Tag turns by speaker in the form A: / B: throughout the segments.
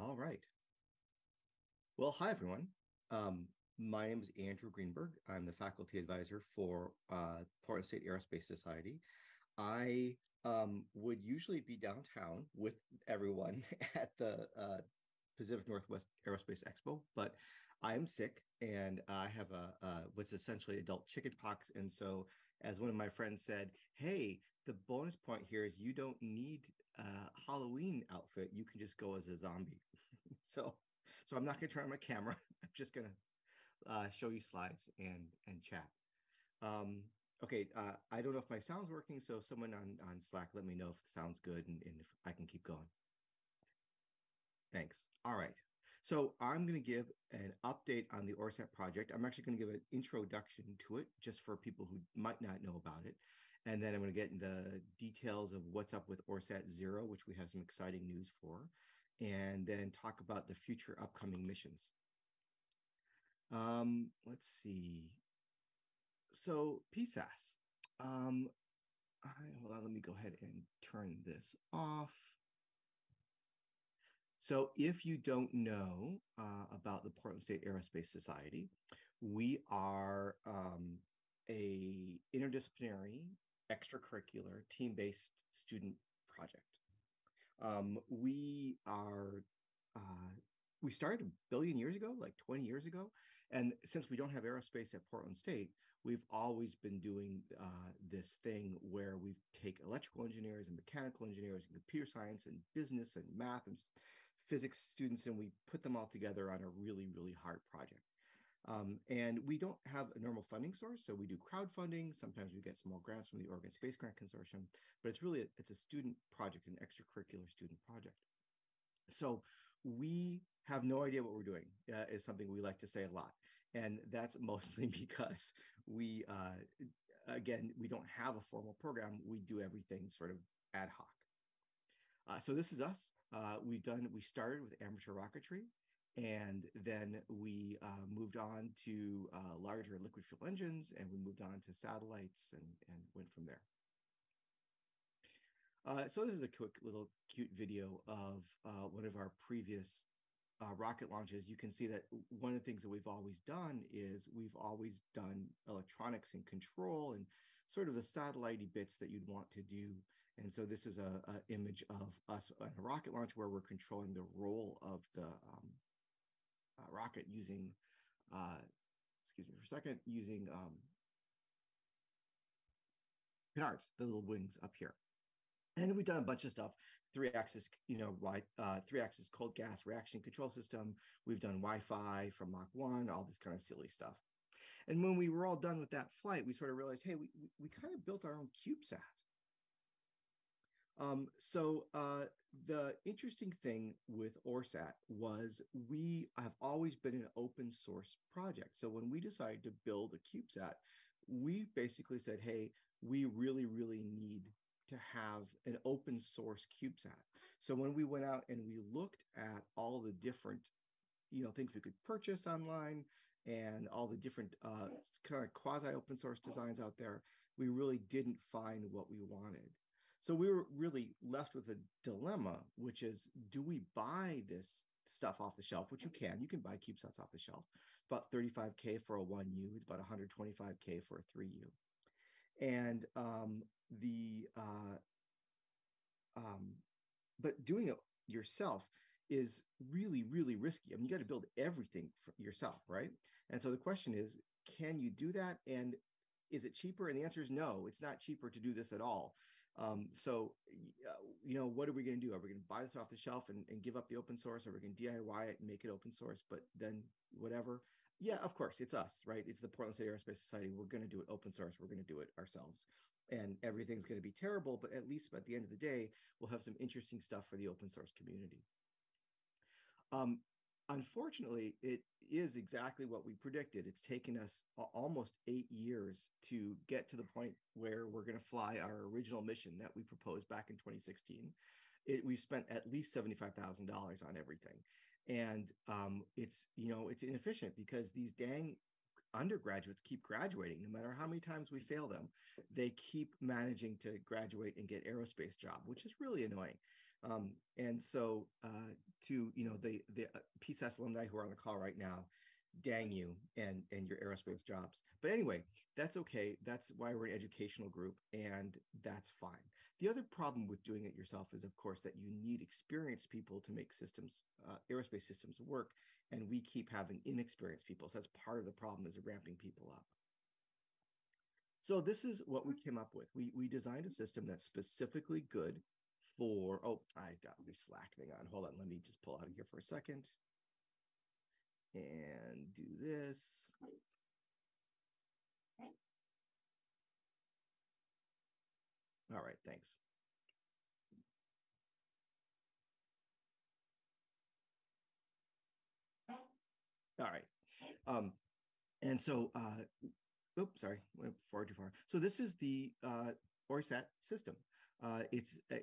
A: All right. Well, hi, everyone. Um, my name is Andrew Greenberg. I'm the faculty advisor for uh, Portland State Aerospace Society. I um, would usually be downtown with everyone at the uh, Pacific Northwest Aerospace Expo, but I am sick and I have a, a what's essentially adult chickenpox. And so, as one of my friends said, "Hey, the bonus point here is you don't need a Halloween outfit. You can just go as a zombie." so, so I'm not going to turn on my camera. I'm just going to uh, show you slides and and chat. Um, okay, uh, I don't know if my sound's working. So, someone on on Slack, let me know if it sounds good and, and if I can keep going. Thanks. All right. So I'm going to give an update on the OreSat project. I'm actually going to give an introduction to it just for people who might not know about it. And then I'm going to get into the details of what's up with OreSat Zero, which we have some exciting news for, and then talk about the future upcoming missions. Um, let's see. So PSAS. Um, I, hold on, let me go ahead and turn this off. So, if you don't know uh, about the Portland State Aerospace Society, we are um, a interdisciplinary, extracurricular, team-based student project. Um, we are uh, we started a billion years ago, like 20 years ago, and since we don't have aerospace at Portland State, we've always been doing uh, this thing where we take electrical engineers and mechanical engineers and computer science and business and math and physics students and we put them all together on a really, really hard project. Um, and we don't have a normal funding source, so we do crowdfunding. Sometimes we get small grants from the Oregon Space Grant Consortium, but it's really a, it's a student project, an extracurricular student project. So we have no idea what we're doing uh, is something we like to say a lot, and that's mostly because we uh, again we don't have a formal program. We do everything sort of ad hoc. Uh, so this is us. Uh, we've done. We started with amateur rocketry, and then we uh, moved on to uh, larger liquid fuel engines, and we moved on to satellites, and and went from there. Uh, so this is a quick little cute video of uh, one of our previous uh, rocket launches, you can see that one of the things that we've always done is we've always done electronics and control and sort of the satellite bits that you'd want to do. And so this is a, a image of us on a rocket launch where we're controlling the roll of the um, rocket using, uh, excuse me for a second, using um, canards, the little wings up here. And we've done a bunch of stuff three axis, you know, uh, three axis cold gas reaction control system. We've done Wi-Fi from Mach 1, all this kind of silly stuff. And when we were all done with that flight, we sort of realized, hey, we, we kind of built our own CubeSat. Um, so uh, the interesting thing with OreSat was we have always been an open source project. So when we decided to build a CubeSat, we basically said, hey, we really, really need to have an open source CubeSat. So when we went out and we looked at all the different, you know, things we could purchase online and all the different uh, kind of quasi open source designs out there, we really didn't find what we wanted. So we were really left with a dilemma, which is do we buy this stuff off the shelf, which you can. You can buy CubeSats off the shelf. About 35K for a 1U, it's about 125K for a 3U. And um, the uh, um, but doing it yourself is really really risky. I mean, you got to build everything for yourself, right? And so the question is, can you do that? And is it cheaper? And the answer is no. It's not cheaper to do this at all. Um, so, uh, you know, what are we going to do? Are we going to buy this off the shelf and, and give up the open source? Or are we going to DIY it and make it open source? But then whatever. Yeah, of course, it's us, right? It's the Portland State Aerospace Society. We're going to do it open source. We're going to do it ourselves. And everything's going to be terrible, but at least at the end of the day, we'll have some interesting stuff for the open source community. Um, unfortunately, it is exactly what we predicted. It's taken us almost eight years to get to the point where we're going to fly our original mission that we proposed back in 2016. It, we've spent at least $75,000 on everything and um, it's you know it's inefficient because these dang undergraduates keep graduating no matter how many times we fail them they keep managing to graduate and get aerospace job which is really annoying um, and so uh, to you know the the uh, PSAS alumni who are on the call right now dang you and and your aerospace jobs. But anyway that's okay. That's why we're an educational group and that's fine. The other problem with doing it yourself is of course that you need experienced people to make systems uh, aerospace systems work and we keep having inexperienced people. So that's part of the problem is ramping people up. So this is what we came up with. We we designed a system that's specifically good for oh i got the slack thing on hold on let me just pull out of here for a second and do this. All right, thanks. All right. Um, and so, uh, oops, sorry, went far too far. So this is the uh, OreSat system. Uh, it's uh,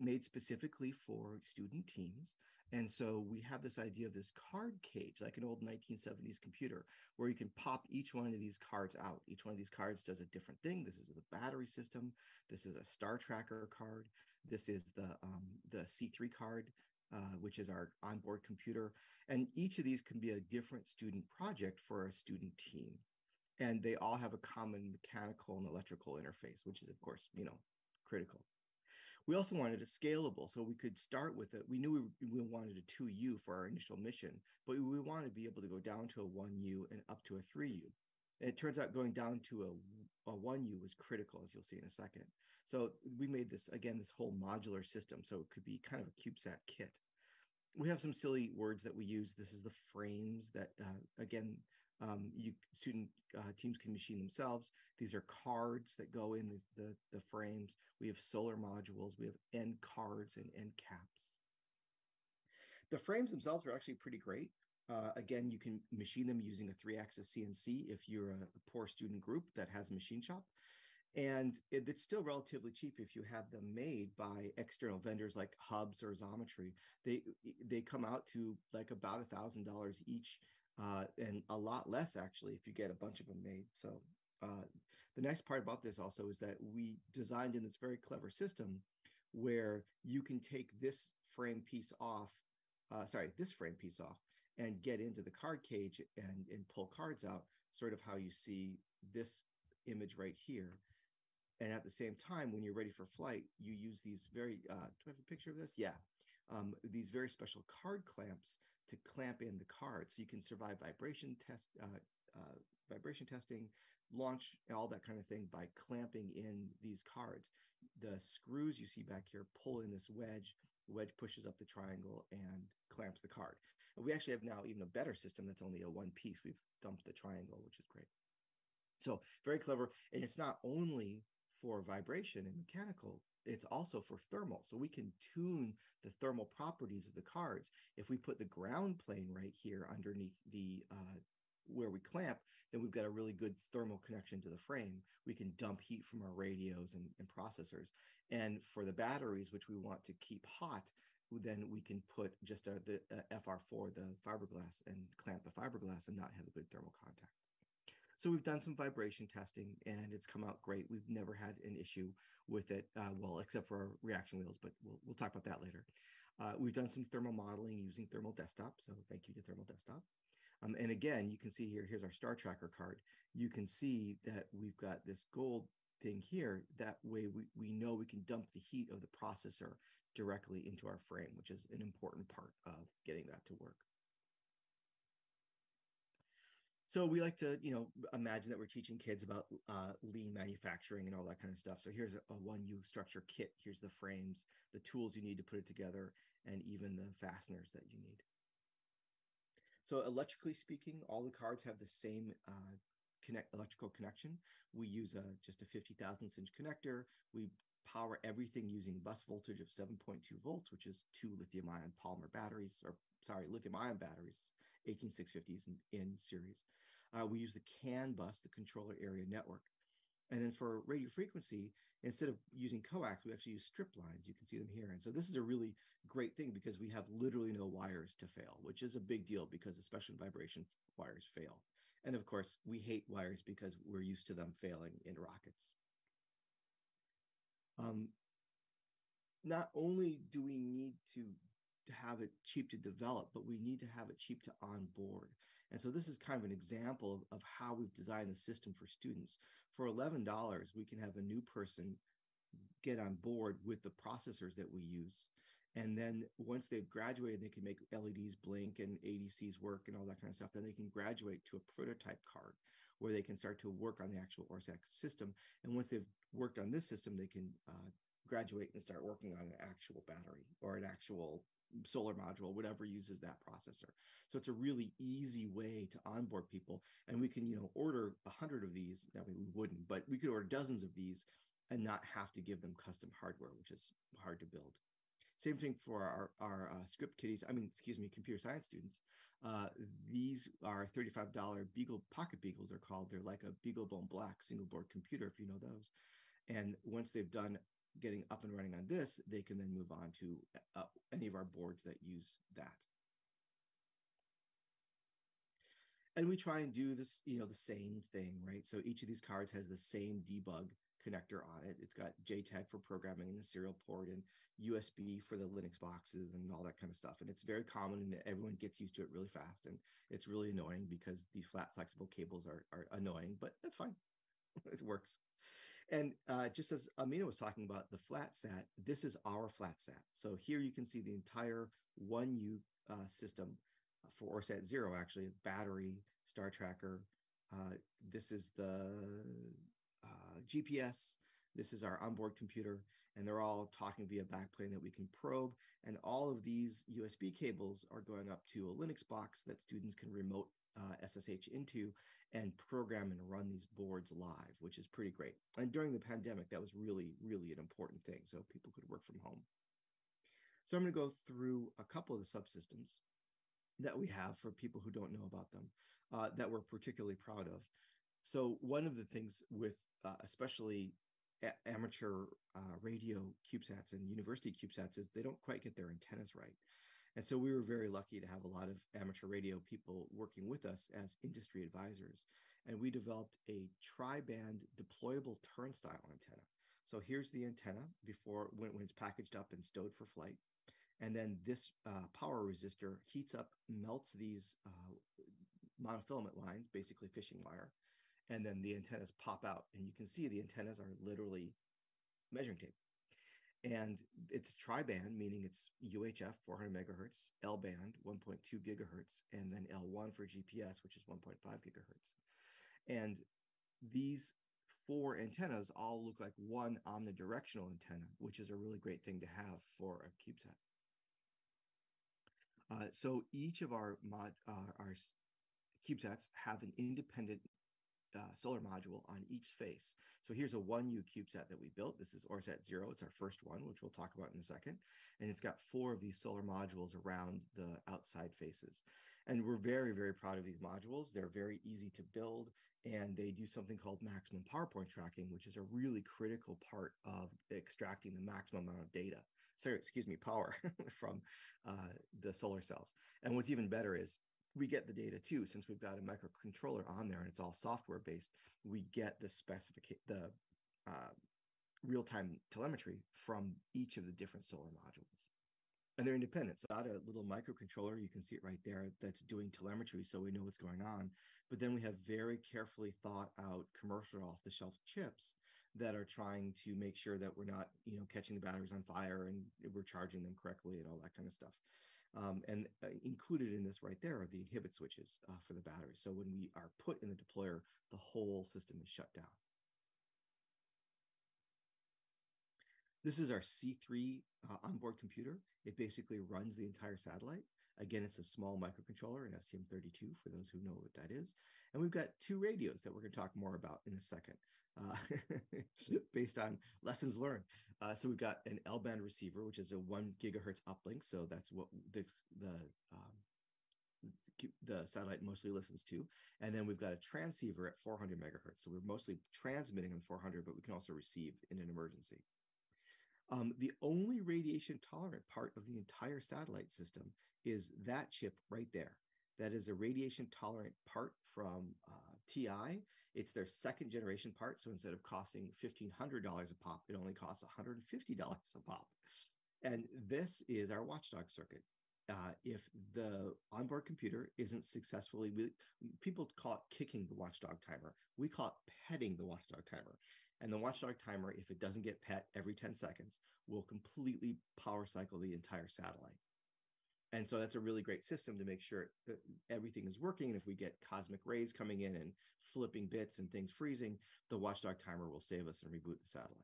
A: made specifically for student teams. And so we have this idea of this card cage, like an old 1970s computer, where you can pop each one of these cards out. Each one of these cards does a different thing. This is the battery system. This is a star tracker card. This is the um, the C3 card, uh, which is our onboard computer. And each of these can be a different student project for a student team. And they all have a common mechanical and electrical interface, which is, of course, you know, critical. We also wanted it scalable, so we could start with it. We knew we, we wanted a 2U for our initial mission, but we wanted to be able to go down to a 1U and up to a 3U. And it turns out going down to a, a 1U was critical, as you'll see in a second. So we made this, again, this whole modular system, so it could be kind of a CubeSat kit. We have some silly words that we use. This is the frames that, uh, again, um, you student uh, teams can machine themselves. These are cards that go in the, the, the frames. We have solar modules. We have end cards and end caps. The frames themselves are actually pretty great. Uh, again, you can machine them using a three-axis CNC if you're a, poor student group that has a machine shop. And it, it's still relatively cheap if you have them made by external vendors like Hubs or Xometry. They they come out to like about a thousand dollars each uh, and a lot less actually if you get a bunch of them made. So uh, the next part about this also is that we designed in this very clever system where you can take this frame piece off, uh, sorry, this frame piece off and get into the card cage and, and pull cards out, sort of how you see this image right here. And at the same time, when you're ready for flight, you use these very, uh, do I have a picture of this? Yeah. Um, these very special card clamps to clamp in the card so you can survive vibration test uh, uh, vibration testing launch all that kind of thing by clamping in these cards. The screws you see back here pull in this wedge the wedge pushes up the triangle and clamps the card. And we actually have now even a better system that's only a one piece. We've dumped the triangle which is great. So very clever. And it's not only for vibration and mechanical it's also for thermal. So we can tune the thermal properties of the cards. If we put the ground plane right here underneath the uh, where we clamp, then we've got a really good thermal connection to the frame. We can dump heat from our radios and, and processors. And for the batteries, which we want to keep hot, then we can put just a, the a FR4, the fiberglass, and clamp the fiberglass and not have a good thermal contact. So we've done some vibration testing and it's come out great. We've never had an issue with it, uh, well, except for our reaction wheels, but we'll, we'll talk about that later. Uh, we've done some thermal modeling using Thermal Desktop. So thank you to Thermal Desktop. Um, and again, you can see here, here's our star tracker card. You can see that we've got this gold thing here. That way we, we know we can dump the heat of the processor directly into our frame, which is an important part of getting that to work. So we like to, you know, imagine that we're teaching kids about uh, lean manufacturing and all that kind of stuff. So here's a, a 1U structure kit. Here's the frames, the tools you need to put it together, and even the fasteners that you need. So electrically speaking, all the cards have the same uh, connect electrical connection. We use a just a 50 thousandths inch connector. We power everything using bus voltage of 7.2 volts, which is two lithium ion polymer batteries, or sorry, lithium ion batteries, 18650s in, in series. Uh, we use the CAN bus, the controller area network. And then for radio frequency, instead of using coax, we actually use strip lines. You can see them here. And so this is a really great thing because we have literally no wires to fail, which is a big deal because especially vibration wires fail. And of course, we hate wires because we're used to them failing in rockets. Um, not only do we need to to have it cheap to develop, but we need to have it cheap to onboard. And so this is kind of an example of, of how we've designed the system for students. For $11, we can have a new person get on board with the processors that we use. And then once they've graduated, they can make LEDs blink and ADCs work and all that kind of stuff. Then they can graduate to a prototype card where they can start to work on the actual OreSat system. And once they've worked on this system, they can uh, graduate and start working on an actual battery or an actual solar module, whatever uses that processor. So it's a really easy way to onboard people. And we can, you know, order a hundred of these. Mean, we wouldn't, but we could order dozens of these and not have to give them custom hardware, which is hard to build. Same thing for our, our uh, script kiddies. I mean, excuse me, computer science students. Uh, these are $35 Beagle pocket Beagles are called. They're like a BeagleBone Black single board computer, if you know those. And once they've done getting up and running on this, they can then move on to uh, any of our boards that use that. And we try and do this, you know, the same thing, right? So each of these cards has the same debug connector on it. It's got JTAG for programming and the serial port and USB for the Linux boxes and all that kind of stuff. And it's very common and everyone gets used to it really fast. And it's really annoying because these flat flexible cables are, are annoying, but that's fine. it works. And uh, just as Amina was talking about the flat sat, this is our flat sat. So here you can see the entire 1U uh, system for OreSat Zero, actually, battery, star tracker. Uh, this is the uh, GPS. This is our onboard computer, and they're all talking via backplane that we can probe. And all of these USB cables are going up to a Linux box that students can remote uh, SSH into and program and run these boards live, which is pretty great. And during the pandemic, that was really, really an important thing. So people could work from home. So I'm going to go through a couple of the subsystems that we have for people who don't know about them uh, that we're particularly proud of. So one of the things with uh, especially a- amateur uh, radio CubeSats and university CubeSats is they don't quite get their antennas right. And so we were very lucky to have a lot of amateur radio people working with us as industry advisors. And we developed a tri-band deployable turnstile antenna. So here's the antenna before when, when it's packaged up and stowed for flight. And then this uh, power resistor heats up, melts these uh, monofilament lines, basically fishing wire, and then the antennas pop out. And you can see the antennas are literally measuring tape and it's tri-band, meaning it's UHF 400 megahertz, L band 1.2 gigahertz, and then L1 for GPS, which is 1.5 gigahertz. And these four antennas all look like one omnidirectional antenna, which is a really great thing to have for a CubeSat. Uh, so each of our mod, uh, our CubeSats have an independent uh, solar module on each face. So here's a 1U CubeSat that we built. This is OreSat 0. It's our first one, which we'll talk about in a second. And it's got four of these solar modules around the outside faces. And we're very, very proud of these modules. They're very easy to build, and they do something called maximum power point tracking, which is a really critical part of extracting the maximum amount of data. Sorry, excuse me, power from uh, the solar cells. And what's even better is we get the data too since we've got a microcontroller on there and it's all software based we get the specific the uh, real-time telemetry from each of the different solar modules. And they're independent so got a little microcontroller you can see it right there that's doing telemetry so we know what's going on. But then we have very carefully thought out commercial off the shelf chips that are trying to make sure that we're not you know catching the batteries on fire and we're charging them correctly and all that kind of stuff um, and uh, included in this right there are the inhibit switches uh, for the battery. So when we are put in the deployer, the whole system is shut down. This is our C3 uh, onboard computer. It basically runs the entire satellite. Again, it's a small microcontroller, an STM32 for those who know what that is. And we've got two radios that we're going to talk more about in a second uh, based on lessons learned. Uh, so we've got an L band receiver, which is a one gigahertz uplink. So that's what the, the, um, the satellite mostly listens to. And then we've got a transceiver at 400 megahertz. So we're mostly transmitting on 400, but we can also receive in an emergency. Um, the only radiation tolerant part of the entire satellite system is that chip right there. That is a radiation tolerant part from uh, TI. It's their second generation part. So instead of costing $1,500 a pop, it only costs $150 a pop. And this is our watchdog circuit. Uh, if the onboard computer isn't successfully, we, people call it kicking the watchdog timer. We call it petting the watchdog timer. And the watchdog timer, if it doesn't get pet every 10 seconds, will completely power cycle the entire satellite. And so that's a really great system to make sure that everything is working. And if we get cosmic rays coming in and flipping bits and things freezing, the watchdog timer will save us and reboot the satellite.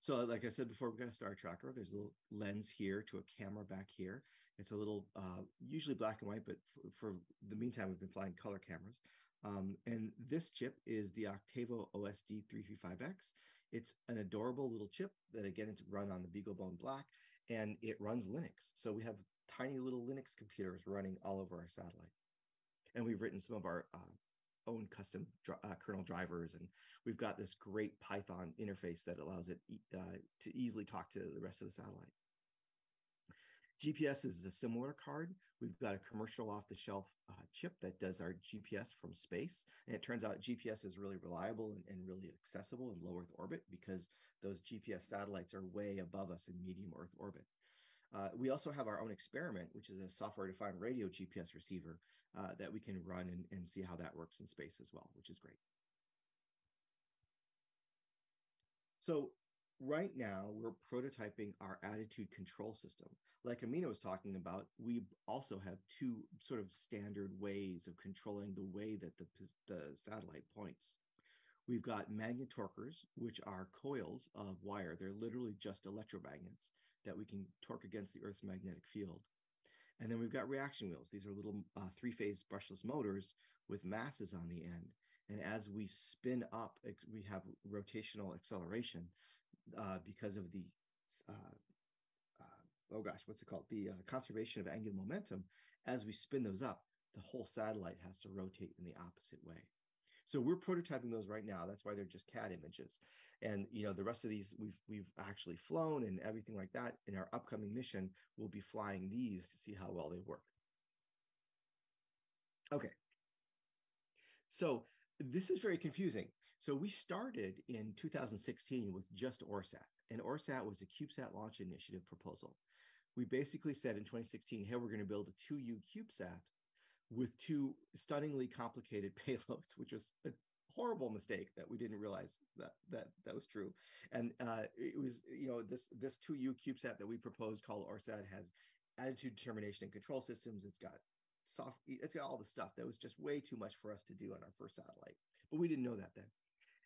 A: So, like I said before, we've got a star tracker. There's a little lens here to a camera back here. It's a little, uh, usually black and white, but for, for, the meantime, we've been flying color cameras. Um, and this chip is the Octavo OSD 335X. It's an adorable little chip that, again, it's run on the BeagleBone Black and it runs Linux. So we have tiny little Linux computers running all over our satellite. And we've written some of our uh, own custom uh, kernel drivers, and we've got this great Python interface that allows it uh, to easily talk to the rest of the satellite. GPS is a similar card. We've got a commercial off the shelf uh, chip that does our GPS from space. And it turns out GPS is really reliable and, and, really accessible in low Earth orbit because those GPS satellites are way above us in medium Earth orbit. Uh, we also have our own experiment, which is a software defined radio GPS receiver uh, that we can run and, and see how that works in space as well, which is great. So right now we're prototyping our attitude control system like amina was talking about we also have two sort of standard ways of controlling the way that the, the satellite points we've got magnet torquers which are coils of wire they're literally just electromagnets that we can torque against the earth's magnetic field and then we've got reaction wheels these are little uh, three-phase brushless motors with masses on the end and as we spin up we have rotational acceleration uh, because of the uh, uh, oh gosh, what's it called? The uh, conservation of angular momentum. As we spin those up, the whole satellite has to rotate in the opposite way. So we're prototyping those right now. That's why they're just CAD images. And you know, the rest of these we've we've actually flown and everything like that. In our upcoming mission, we'll be flying these to see how well they work. Okay. So this is very confusing. So we started in 2016 with just OreSat, and OreSat was a CubeSat launch initiative proposal. We basically said in 2016, hey, we're going to build a 2U CubeSat with two stunningly complicated payloads, which was a horrible mistake that we didn't realize that that that was true. And uh, it was, you know, this this 2U CubeSat that we proposed called OreSat has attitude determination and control systems. It's got soft, it's got all the stuff that was just way too much for us to do on our first satellite. But we didn't know that then.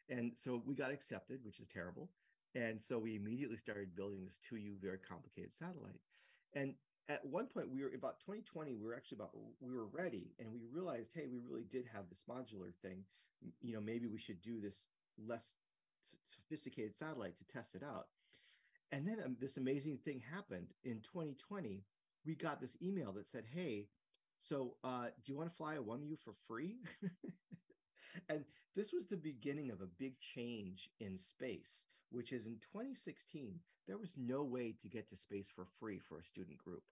A: And so we got accepted, which is terrible. And so we immediately started building this 2U very complicated satellite. And at one point, we were about 2020, we were actually about, we were ready and we realized, hey, we really did have this modular thing. You know, maybe we should do this less sophisticated satellite to test it out. And then um, this amazing thing happened in 2020. We got this email that said, hey, so uh, do you want to fly a 1U for free? and this was the beginning of a big change in space, which is in 2016, there was no way to get to space for free for a student group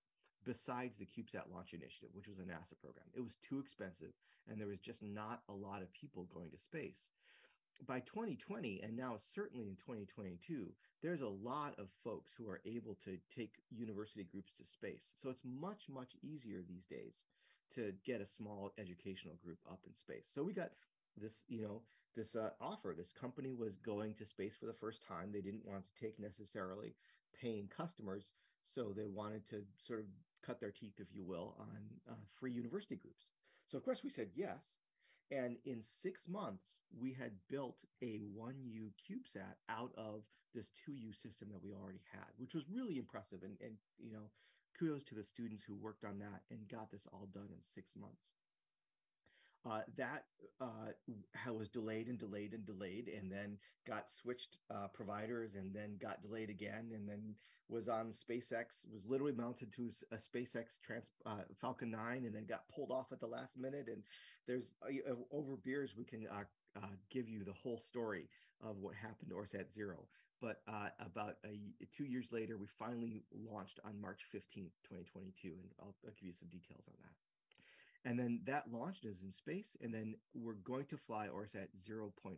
A: besides the CubeSat Launch Initiative, which was a NASA program. It was too expensive, and there was just not a lot of people going to space. By 2020, and now certainly in 2022, there's a lot of folks who are able to take university groups to space. So it's much, much easier these days to get a small educational group up in space. So we got this you know this uh, offer this company was going to space for the first time they didn't want to take necessarily paying customers so they wanted to sort of cut their teeth if you will on uh, free university groups. So of course we said yes. And in six months we had built a 1u cubesat out of this 2u system that we already had which was really impressive. And, and you know kudos to the students who worked on that and got this all done in six months uh, that uh, was delayed and delayed and delayed, and then got switched uh, providers, and then got delayed again, and then was on SpaceX. Was literally mounted to a SpaceX trans uh, Falcon 9, and then got pulled off at the last minute. And there's uh, over beers we can uh, give you the whole story of what happened to OreSat Zero. But about a, two years later, we finally launched on March 15th, 2022. And I'll, I'll give you some details on that. And then that launched is in space. And then we're going to fly OreSat 0.5,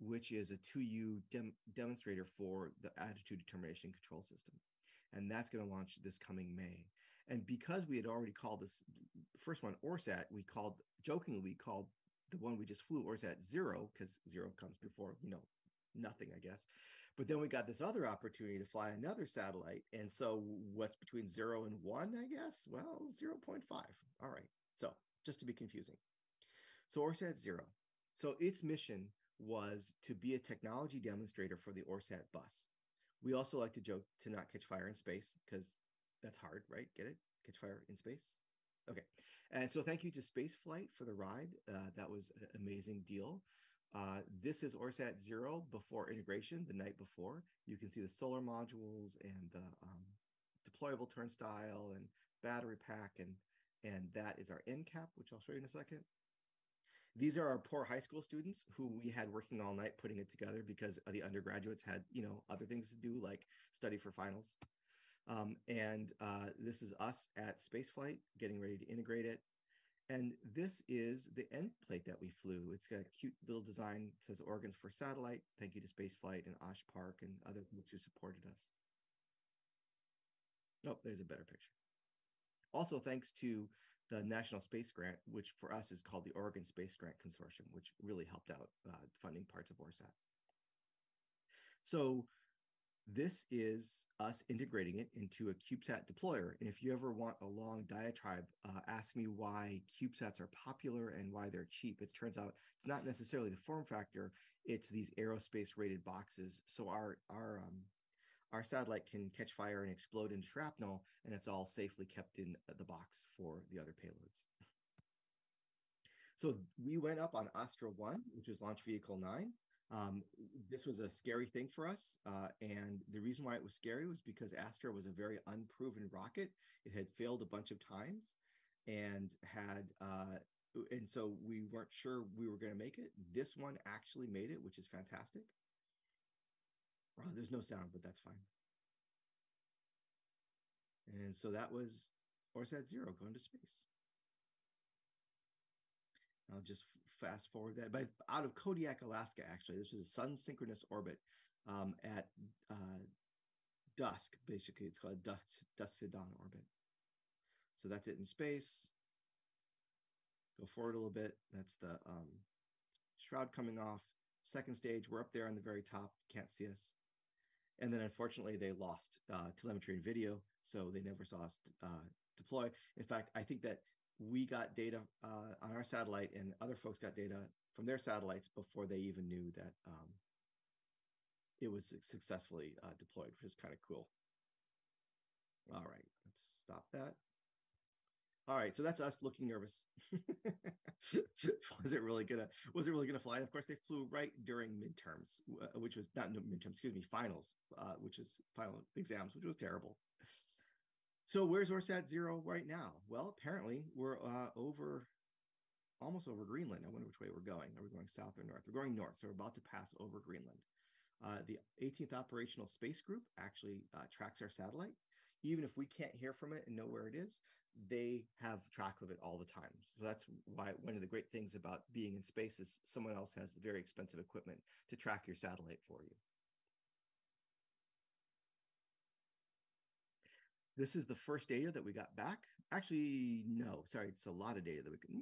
A: which is a 2U dem- demonstrator for the attitude determination control system. And that's going to launch this coming May. And because we had already called this first one OreSat, we called jokingly we called the one we just flew OreSat zero because zero comes before you know nothing, I guess. But then we got this other opportunity to fly another satellite. And so what's between zero and one, I guess? Well, 0.5. All right. So just to be confusing. So OreSat zero. So its mission was to be a technology demonstrator for the OreSat bus. We also like to joke to not catch fire in space because that's hard, right? Get it? Catch fire in space. Okay. And so thank you to Spaceflight for the ride. Uh, that was an amazing deal. Uh, this is OreSat zero before integration, the night before. You can see the solar modules and the um, deployable turnstile and battery pack, and and that is our end cap, which I'll show you in a second. These are our poor high school students who we had working all night putting it together because the undergraduates had you know other things to do like study for finals. Um, and uh, this is us at Spaceflight getting ready to integrate it. And this is the end plate that we flew. It's got a cute little design. It says organs for satellite. Thank you to Spaceflight and Osh Park and other groups who supported us. Oh, there's a better picture. Also, thanks to the National Space Grant, which for us is called the Oregon Space Grant Consortium, which really helped out uh, funding parts of OreSat. So this is us integrating it into a CubeSat deployer. And if you ever want a long diatribe, uh, ask me why CubeSats are popular and why they're cheap. It turns out it's not necessarily the form factor; it's these aerospace rated boxes. So our our um, our satellite can catch fire and explode in shrapnel, and it's all safely kept in the box for the other payloads. So we went up on Astra 1, which is launch vehicle 9. Um, this was a scary thing for us. Uh, and the reason why it was scary was because Astra was a very unproven rocket. It had failed a bunch of times and had, uh, and so we weren't sure we were going to make it. This one actually made it, which is fantastic. Well, there's no sound, but that's fine. And so that was OreSat Zero going to space. I'll just fast forward that. But out of Kodiak, Alaska, actually, this was a sun synchronous orbit um, at uh, dusk. Basically, it's called dusk, dusk to dawn orbit. So that's it in space. Go forward a little bit. That's the um, shroud coming off. Second stage, we're up there on the very top. Can't see us. And then unfortunately, they lost uh, telemetry and video, so they never saw us uh, deploy. In fact, I think that we got data uh, on our satellite and other folks got data from their satellites before they even knew that um, it was successfully uh, deployed, which is kind of cool. All right, let's stop that. All right, so that's us looking nervous. was it really gonna? Was it really gonna fly? And of course, they flew right during midterms, which was not midterms. Excuse me, finals, uh, which is final exams, which was terrible. So where's OreSat zero right now? Well, apparently we're uh, over, almost over Greenland. I wonder which way we're going. Are we going south or north? We're going north, so we're about to pass over Greenland. Uh, the 18th Operational Space Group actually uh, tracks our satellite. Even if we can't hear from it and know where it is, they have track of it all the time. So that's why one of the great things about being in space is someone else has very expensive equipment to track your satellite for you. This is the first data that we got back. Actually, no, sorry, it's a lot of data that we can.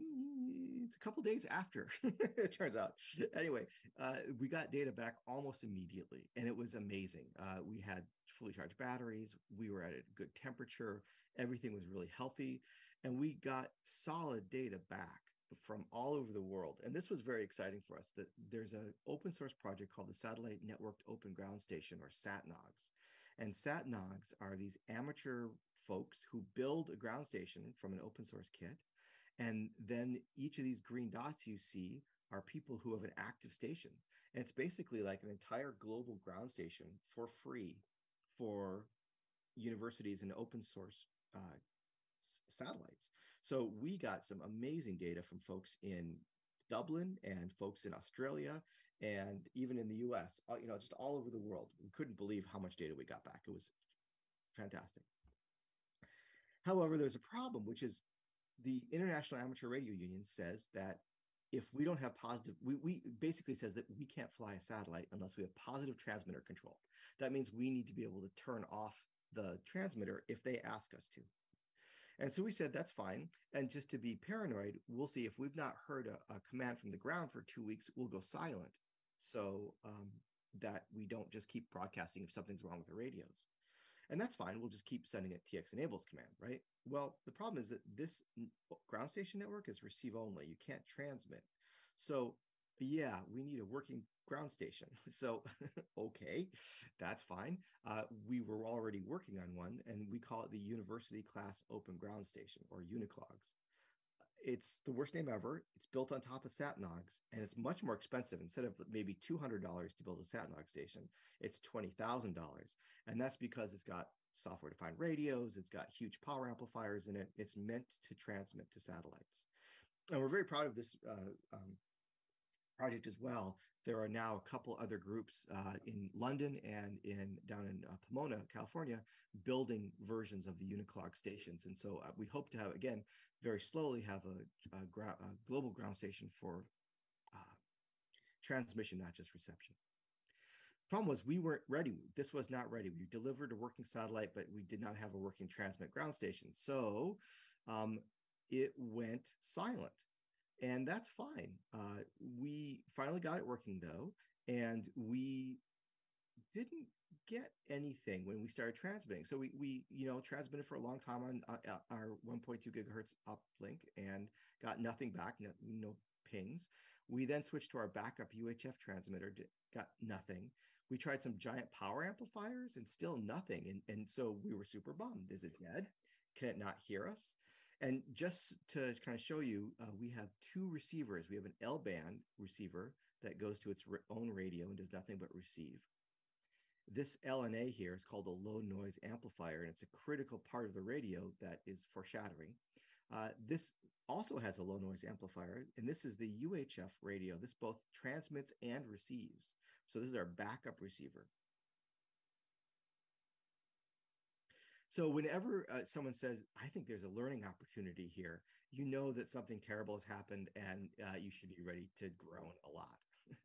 A: It's a couple days after it turns out. Anyway, uh, we got data back almost immediately, and it was amazing. Uh, we had fully charged batteries. We were at a good temperature. Everything was really healthy, and we got solid data back from all over the world. And this was very exciting for us. That there's an open source project called the Satellite Networked Open Ground Station, or SatNOGS and SatNOGs are these amateur folks who build a ground station from an open source kit. And then each of these green dots you see are people who have an active station. And it's basically like an entire global ground station for free for universities and open source uh, s- satellites. So we got some amazing data from folks in Dublin and folks in Australia and even in the US, uh, you know, just all over the world. We couldn't believe how much data we got back. It was fantastic. However, there's a problem, which is the International Amateur Radio Union says that if we don't have positive, we, we basically says that we can't fly a satellite unless we have positive transmitter control. That means we need to be able to turn off the transmitter if they ask us to. And so we said, that's fine. And just to be paranoid, we'll see if we've not heard a, a command from the ground for two weeks, we'll go silent. So um, that we don't just keep broadcasting if something's wrong with the radios. And that's fine. We'll just keep sending it TX enables command, right? Well, the problem is that this ground station network is receive only. You can't transmit. So yeah, we need a working ground station. So, okay, that's fine. Uh, we were already working on one, and we call it the University Class Open Ground Station or UNICLOGS. It's the worst name ever. It's built on top of SatNOGs, and it's much more expensive. Instead of maybe $200 to build a SatNOG station, it's $20,000. And that's because it's got software defined radios, it's got huge power amplifiers in it. It's meant to transmit to satellites. And we're very proud of this uh, um, project as well. There are now a couple other groups uh, in London and in down in uh, Pomona, California, building versions of the UNICLOG stations. And so uh, we hope to have again very slowly have a, a, gra- a global ground station for uh, transmission, not just reception. Problem was we weren't ready. This was not ready. We delivered a working satellite, but we did not have a working transmit ground station. So um, it went silent and that's fine. Uh, we finally got it working though, and we didn't get anything when we started transmitting. So we we you know transmitted for a long time on uh, our 1.2 gigahertz uplink and got nothing back, no, no pings. We then switched to our backup UHF transmitter, got nothing. We tried some giant power amplifiers and still nothing. And, and so we were super bummed. Is it dead? Can it not hear us? And just to kind of show you, uh, we have two receivers. We have an L band receiver that goes to its own radio and does nothing but receive. This LNA here is called a low noise amplifier, and it's a critical part of the radio that is foreshadowing. Uh, this also has a low noise amplifier, and this is the UHF radio. This both transmits and receives. So this is our backup receiver. So whenever uh, someone says, "I think there's a learning opportunity here," you know that something terrible has happened, and uh, you should be ready to groan a lot.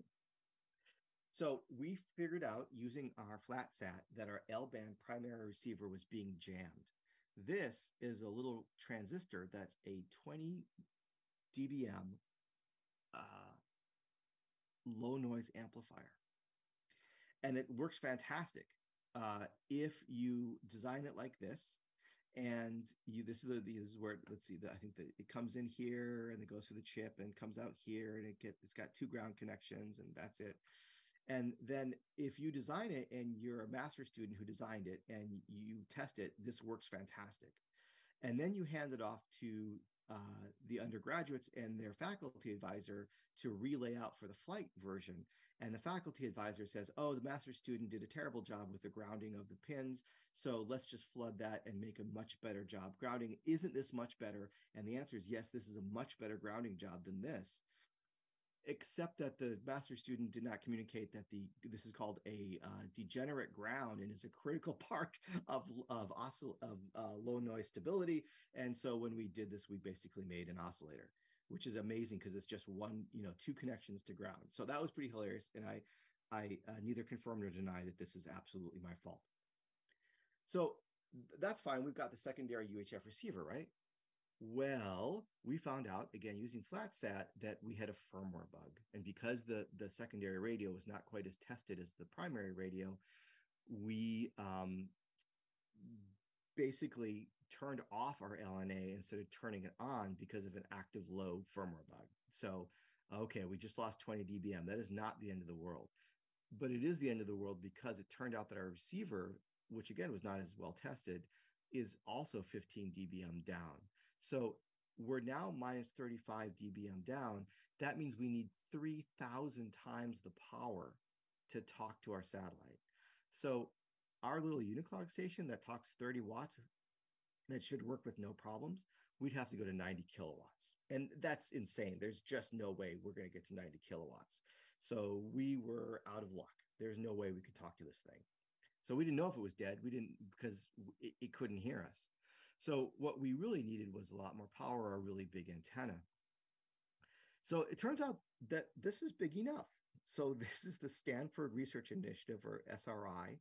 A: so we figured out using our flat sat that our L-band primary receiver was being jammed. This is a little transistor that's a 20 dBm uh, low noise amplifier, and it works fantastic uh, if you design it like this and you this is the this is where let's see the, i think that it comes in here and it goes through the chip and comes out here and it get it's got two ground connections and that's it and then if you design it and you're a master student who designed it and you test it this works fantastic and then you hand it off to uh, the undergraduates and their faculty advisor to relay out for the flight version. And the faculty advisor says, oh, the master student did a terrible job with the grounding of the pins. So let's just flood that and make a much better job. Grounding, isn't this much better? And the answer is yes, this is a much better grounding job than this except that the master student did not communicate that the this is called a uh, degenerate ground and is a critical part of of oscill- of uh, low noise stability. And so when we did this, we basically made an oscillator, which is amazing because it's just one you know two connections to ground. So that was pretty hilarious, and I I uh, neither confirm nor deny that this is absolutely my fault. So that's fine. We've got the secondary UHF receiver, right? Well, we found out again using FlatSat that we had a firmware bug, and because the the secondary radio was not quite as tested as the primary radio, we um, basically turned off our LNA instead of turning it on because of an active low firmware bug. So, okay, we just lost 20 dBm. That is not the end of the world, but it is the end of the world because it turned out that our receiver, which again was not as well tested, is also 15 dBm down. So we're now minus 35 dBm down. That means we need 3,000 times the power to talk to our satellite. So our little Uniclog station that talks 30 watts that should work with no problems, we'd have to go to 90 kilowatts. And that's insane. There's just no way we're going to get to 90 kilowatts. So we were out of luck. There's no way we could talk to this thing. So we didn't know if it was dead. We didn't because it, it couldn't hear us. So what we really needed was a lot more power, a really big antenna. So it turns out that this is big enough. So this is the Stanford Research Initiative, or SRI,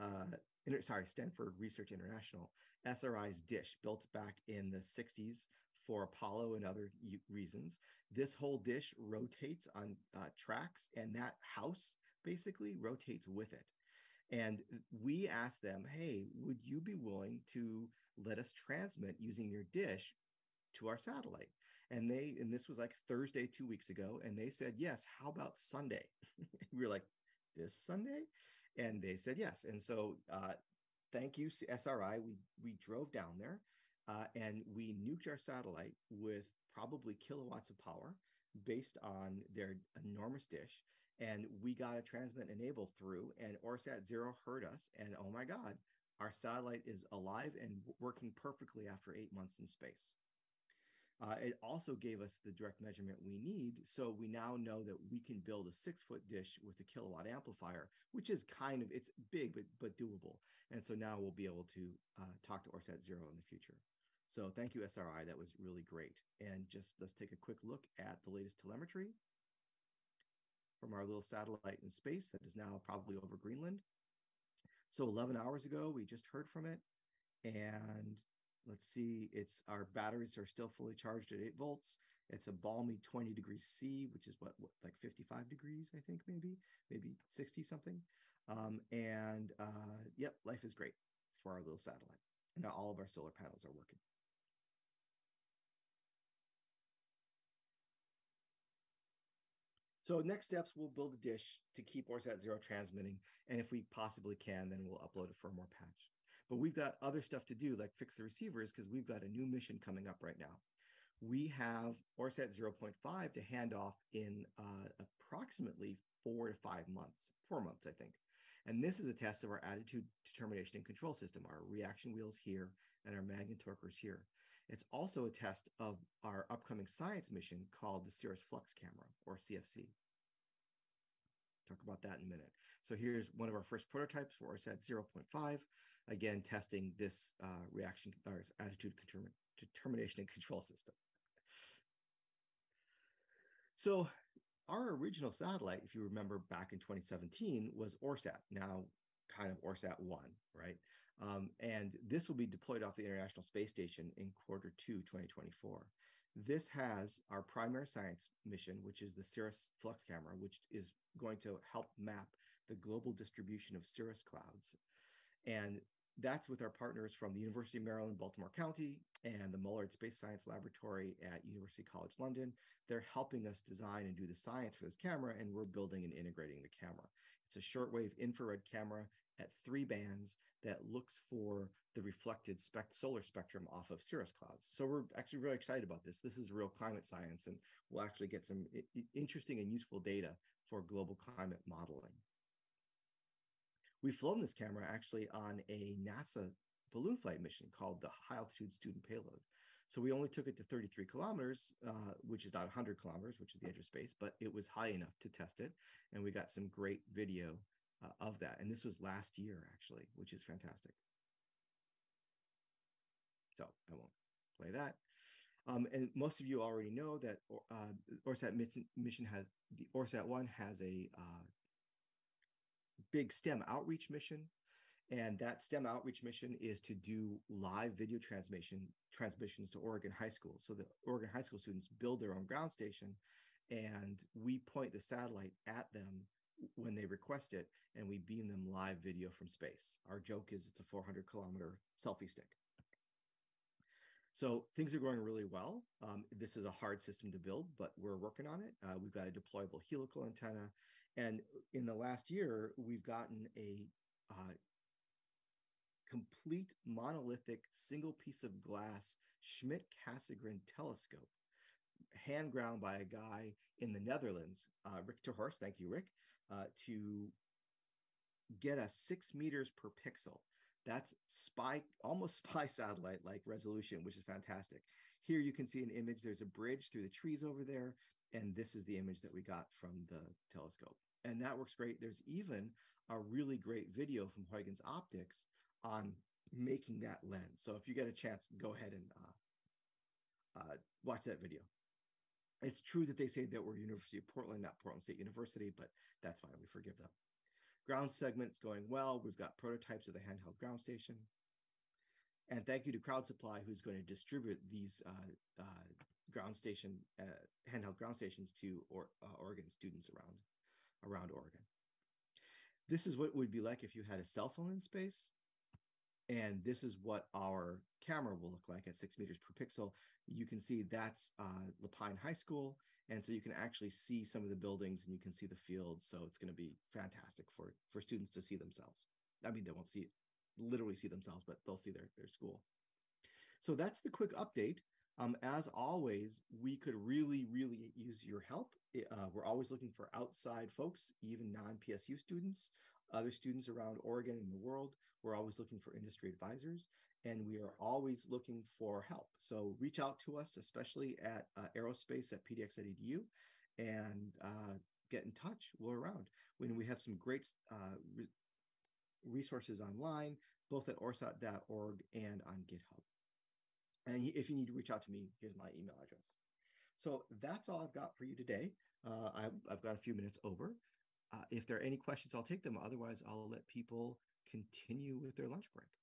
A: uh, sorry, Stanford Research International, SRI's dish built back in the 60s for Apollo and other reasons. This whole dish rotates on uh, tracks, and that house basically rotates with it. And we asked them, hey, would you be willing to let us transmit using your dish to our satellite? And they, and this was like Thursday, two weeks ago, and they said, yes, how about Sunday? we were like, this Sunday? And they said yes. And so uh, thank you, SRI. We we drove down there uh, and we nuked our satellite with probably kilowatts of power based on their enormous dish. And we got a transmit enable through, and OreSat Zero heard us. And oh my God, our satellite is alive and working perfectly after eight months in space. Uh, it also gave us the direct measurement we need. So we now know that we can build a six foot dish with a kilowatt amplifier, which is kind of, it's big, but, but doable. And so now we'll be able to uh, talk to OreSat Zero in the future. So thank you, SRI. That was really great. And just let's take a quick look at the latest telemetry from our little satellite in space that is now probably over Greenland. So 11 hours ago, we just heard from it. And let's see, it's our batteries are still fully charged at 8 volts. It's a balmy 20 degrees C, which is what, what like 55 degrees, I think, maybe, maybe 60 something. Um, and uh, yep, life is great for our little satellite. And now all of our solar panels are working. So next steps, we'll build a dish to keep OreSat Zero transmitting. And if we possibly can, then we'll upload a firmware patch. But we've got other stuff to do, like fix the receivers, because we've got a new mission coming up right now. We have OreSat 0.5 to hand off in uh, approximately four to five months, four months, I think. And this is a test of our attitude determination and control system, our reaction wheels here and our magnetorquers here. It's also a test of our upcoming science mission called the Cirrus Flux Camera, or CFC. Talk about that in a minute. So here's one of our first prototypes for OreSat 0.5. Again, testing this uh, reaction or attitude determination and control system. So our original satellite, if you remember back in 2017, was OreSat, now kind of OreSat 1, right? Um, and this will be deployed off the International Space Station in quarter two, 2024. This has our primary science mission, which is the Cirrus Flux Camera, which is going to help map the global distribution of cirrus clouds. And that's with our partners from the University of Maryland, Baltimore County, and the Mullard Space Science Laboratory at University College London. They're helping us design and do the science for this camera, and we're building and integrating the camera. It's a shortwave infrared camera at three bands that looks for the reflected spect- solar spectrum off of cirrus clouds. So we're actually really excited about this. This is real climate science, and we'll actually get some interesting and useful data for global climate modeling. We've flown this camera actually on a NASA balloon flight mission called the High Altitude Student Payload. So we only took it to 33 kilometers, uh, which is not 100 kilometers, which is the edge of space, but it was high enough to test it. And we got some great video uh, of that. And this was last year, actually, which is fantastic. So I won't play that. Um, and most of you already know that uh, OreSat mission has the OreSat one has a uh, big STEM outreach mission, and that STEM outreach mission is to do live video transmission transmissions to Oregon high school. So the Oregon high school students build their own ground station, and we point the satellite at them when they request it, and we beam them live video from space. Our joke is it's a 400 kilometer selfie stick. So things are going really well. Um, this is a hard system to build, but we're working on it. Uh, we've got a deployable helical antenna, and in the last year, we've gotten a uh, complete monolithic single piece of glass Schmidt Cassegrain telescope, hand ground by a guy in the Netherlands, uh, Rick Terhorst. Thank you, Rick uh, to get a six meters per pixel. That's spy, almost spy satellite like resolution, which is fantastic. here you can see an image. There's a bridge through the trees over there. And this is the image that we got from the telescope. And that works great. There's even a really great video from Huygens Optics on making that lens. So if you get a chance, go ahead and uh, uh, watch that video. It's true that they say that we're University of Portland, not Portland State University, but that's fine. We forgive them. Ground segment's going well. We've got prototypes of the handheld ground station. And thank you to Crowd Supply, who's going to distribute these uh, uh, ground station, uh, handheld ground stations to or, uh, Oregon students around, around Oregon. This is what it would be like if you had a cell phone in space. And this is what our camera will look like at six meters per pixel. You can see that's uh, La Pine High School. And so you can actually see some of the buildings and you can see the field. So it's going to be fantastic for, for students to see themselves. I mean, they won't see literally see themselves, but they'll see their, their school. So that's the quick update. Um, as always, we could really, really use your help. Uh, we're always looking for outside folks, even non PSU students, other students around Oregon and the world. We're always looking for industry advisors, and we are always looking for help. So reach out to us, especially at uh, aerospace at pdx.edu, and uh, get in touch. We're around. When we have some great uh, re- resources online, both at oresat.org and on GitHub. And if you need to reach out to me, here's my email address. So that's all I've got for you today. Uh, I've, I've, got a few minutes over. Uh, if there are any questions, I'll take them. Otherwise, I'll let people continue with their lunch break.